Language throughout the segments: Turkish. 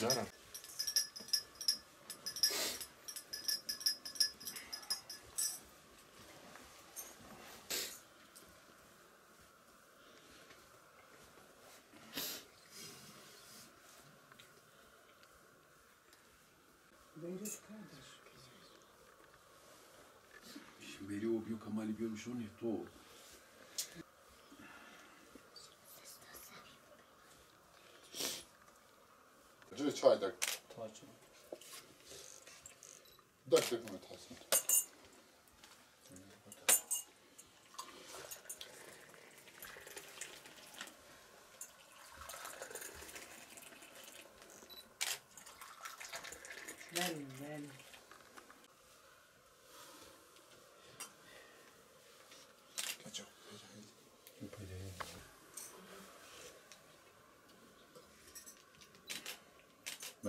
Jara. Bem beri o büyük amali görmüş onu. Çay dök. Dök dök Mehmet Hasan.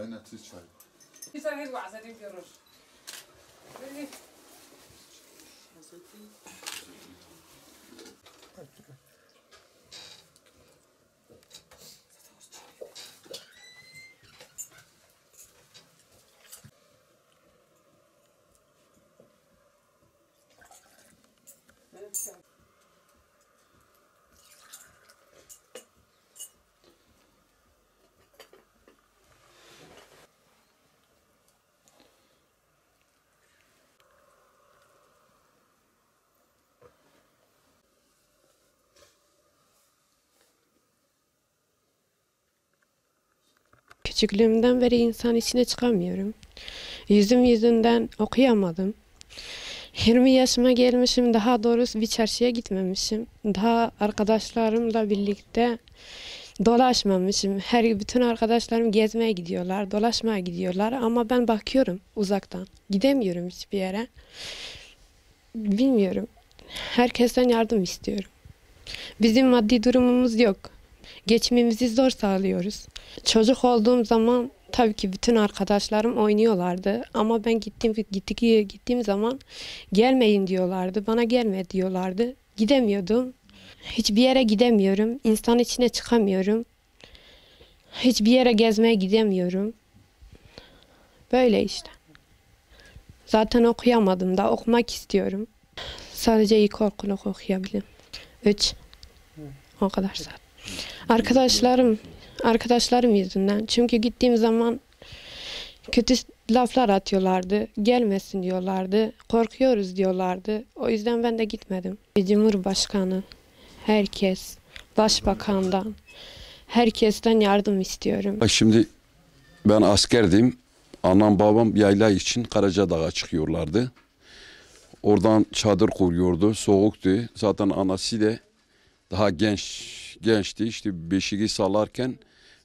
بين تشاي تشاي في الرش Thank you. Küçüklüğümden beri insan içine çıkamıyorum. Yüzüm yüzünden okuyamadım. 20 yaşıma gelmişim daha doğrusu bir çarşıya gitmemişim. Daha arkadaşlarımla birlikte dolaşmamışım. Her bütün arkadaşlarım gezmeye gidiyorlar, dolaşmaya gidiyorlar ama ben bakıyorum uzaktan. Gidemiyorum hiçbir yere. Bilmiyorum. Herkesten yardım istiyorum. Bizim maddi durumumuz yok. Geçimimizi zor sağlıyoruz. Çocuk olduğum zaman tabii ki bütün arkadaşlarım oynuyorlardı ama ben gittiğim gittik gittiğim zaman gelmeyin diyorlardı. Bana gelme diyorlardı. Gidemiyordum. Hiçbir yere gidemiyorum. İnsan içine çıkamıyorum. Hiçbir yere gezmeye gidemiyorum. Böyle işte. Zaten okuyamadım da okumak istiyorum. Sadece ilkokulu okuyabilirim. Üç. O kadar zaten. Arkadaşlarım, arkadaşlarım yüzünden. Çünkü gittiğim zaman kötü laflar atıyorlardı. Gelmesin diyorlardı. Korkuyoruz diyorlardı. O yüzden ben de gitmedim. Cumhurbaşkanı, herkes, başbakandan, herkesten yardım istiyorum. Şimdi ben askerdim. Anam babam yayla için Karacadağ'a çıkıyorlardı. Oradan çadır kuruyordu. Soğuktu. Zaten anası da daha genç gençti. İşte beşiği salarken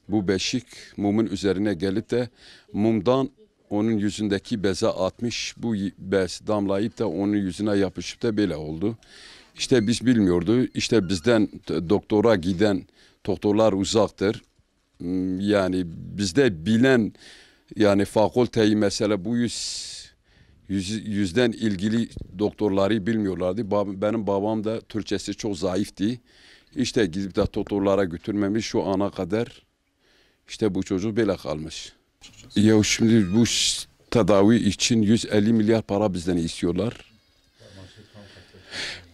bu beşik mumun üzerine gelip de mumdan onun yüzündeki beze atmış. Bu bez damlayıp da onun yüzüne yapışıp da böyle oldu. İşte biz bilmiyordu. İşte bizden doktora giden doktorlar uzaktır. Hmm, Yani bizde bilen yani fakülteyi mesela bu yüz, yüz yüzden ilgili doktorları bilmiyorlardı. Benim babam da Türkçesi çok zayıftı. İşte gidip de doktorlara götürmemiş şu ana kadar işte bu çocuk böyle kalmış. Ya şimdi bu tedavi için 150 milyar para bizden istiyorlar.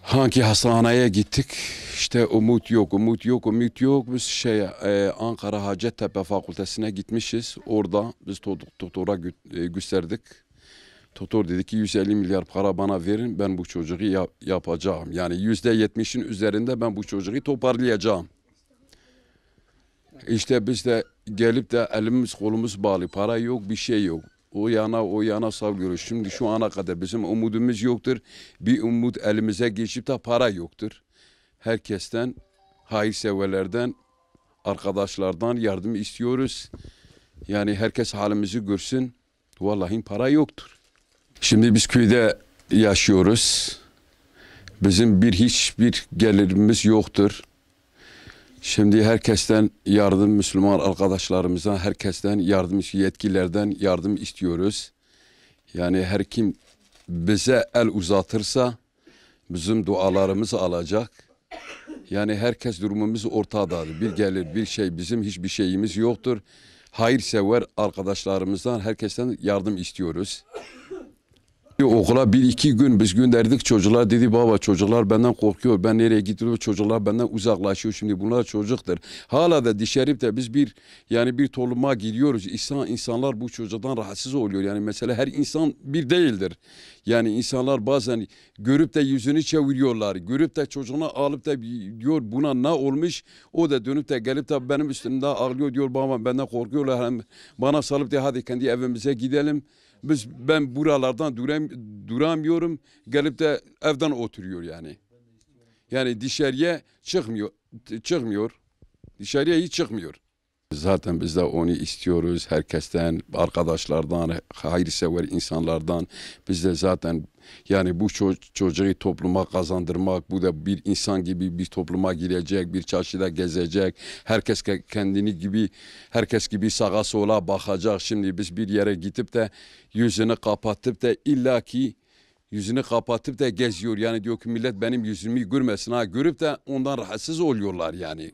Hangi hastaneye gittik? İşte umut yok, umut yok, umut yok. Biz şey e, Ankara Hacettepe Fakültesine gitmişiz. Orada biz to- doktora e, gösterdik. Doktor dedi ki 150 milyar para bana verin ben bu çocuğu yap- yapacağım. Yani yüzde yetmişin üzerinde ben bu çocuğu toparlayacağım. İşte biz de gelip de elimiz kolumuz bağlı para yok bir şey yok. O yana o yana savuruyoruz. Şimdi şu ana kadar bizim umudumuz yoktur. Bir umut elimize geçip de para yoktur. Herkesten, hayırseverlerden, arkadaşlardan yardım istiyoruz. Yani herkes halimizi görsün. Vallahi para yoktur. Şimdi biz köyde yaşıyoruz. Bizim bir hiçbir gelirimiz yoktur. Şimdi herkesten yardım, Müslüman arkadaşlarımızdan, herkesten yardım, yetkililerden yardım istiyoruz. Yani her kim bize el uzatırsa bizim dualarımızı alacak. Yani herkes durumumuz ortadadır. Bir gelir, bir şey, bizim hiçbir şeyimiz yoktur. hayırsever arkadaşlarımızdan herkesten yardım istiyoruz. Okula bir iki gün biz gönderdik çocuklar dedi baba çocuklar benden korkuyor. Ben nereye gidiyorum? Çocuklar benden uzaklaşıyor. Şimdi bunlar çocuktur. Hala da dışarı da biz bir yani bir topluma gidiyoruz. İnsan insanlar bu çocuktan rahatsız oluyor. Yani mesela her insan bir değildir. Yani insanlar bazen görüp de yüzünü çeviriyorlar. Görüp de çocuğunu alıp da diyor buna ne olmuş? O da dönüp de gelip de benim üstümde ağlıyor. diyor baba benden korkuyorlar. Bana salıp de hadi kendi evimize gidelim. Biz ben buralardan duram, duramıyorum. Gelip de evden oturuyor yani. Yani dışarıya çıkmıyor. Çıkmıyor. Dışarıya hiç çıkmıyor. Zaten biz de onu istiyoruz herkesten, arkadaşlardan, hayırsever insanlardan. Biz de zaten yani bu ço- çocuğu topluma kazandırmak, bu da bir insan gibi bir topluma girecek, bir çarşıda gezecek. Herkes ke- kendini gibi, herkes gibi sağa sola bakacak. Şimdi biz bir yere gidip de yüzünü kapatıp da illaki yüzünü kapatıp da geziyor. Yani diyor ki millet benim yüzümü görmesin. Ha görüp de ondan rahatsız oluyorlar yani.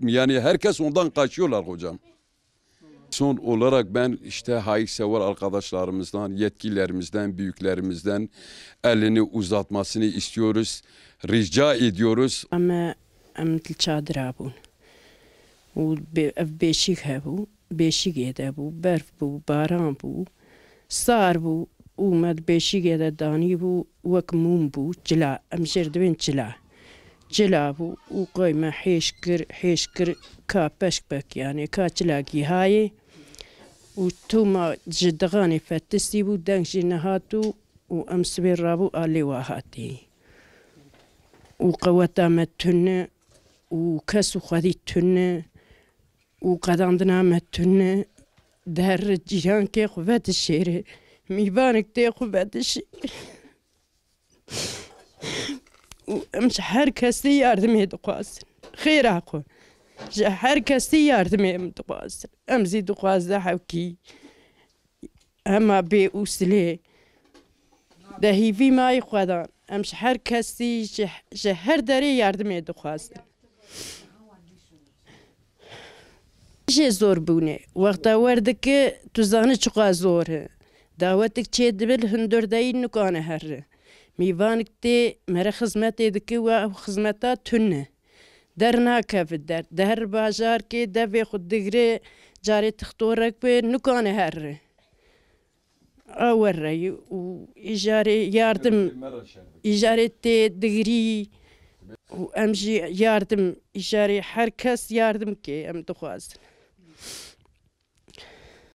Yani herkes ondan kaçıyorlar hocam. Son olarak ben işte hayırsever arkadaşlarımızdan, yetkililerimizden, büyüklerimizden elini uzatmasını istiyoruz. Rica ediyoruz. ئەمە ئەم چادرا بوون و بێ- ئەف بێشیک هەبوو بێشیگێدا بوو بەرف بوو باران بوو سار بوو ومەد بێشیگێدا دانی بوو وەک موم بوو جلا ئەم ژێر دوێن جلا جلا بوو و قۆیمە حێش کرد حێش کرد کا پەشک بەکیانێ کا چلاکی هایێ و و وتوما جدغاني فاتستي ودانك جينا هاتو و امسبي رابو آلي واهاتي. وقواتا متن و خذيتن وقداندنا متن دهر الجيران كي خفات الشيري ميبانك تي خفات الشيري وامش حركة سيار دو دقواسن خير أقول هەر کەسی یاردمێ ئەم دخوازن ئەمزی دخوازدە حەوکی ئەمە بێ ئووسلێ دەهیوی مای خوادان ئەمش هەر کەسی ji her derê yardimê dixwazin. Jê zor bûnê, wexta wer dike tu zanî çiqa zor e. Dawetik çê dibil hindurdeyî nikane herre. Mîvanik tê mere xizmetê dike we ew xizmeta tunne. دەرناکەوت دە هەر باژارکێ دەبێ خود دیگرێ جارێ تختۆرەک بێ نوکانە هەرێ. ئەوەڕێ و ئیژارێ یاردم ئیژارێ تێ دگری و ئەمژی یاردم ئیژارێ هەر کەس یاردم کێ ئەم دخوازن.